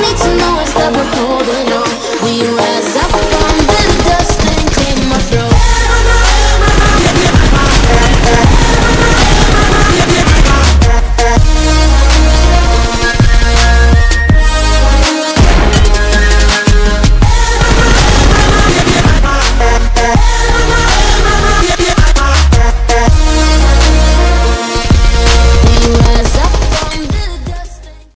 me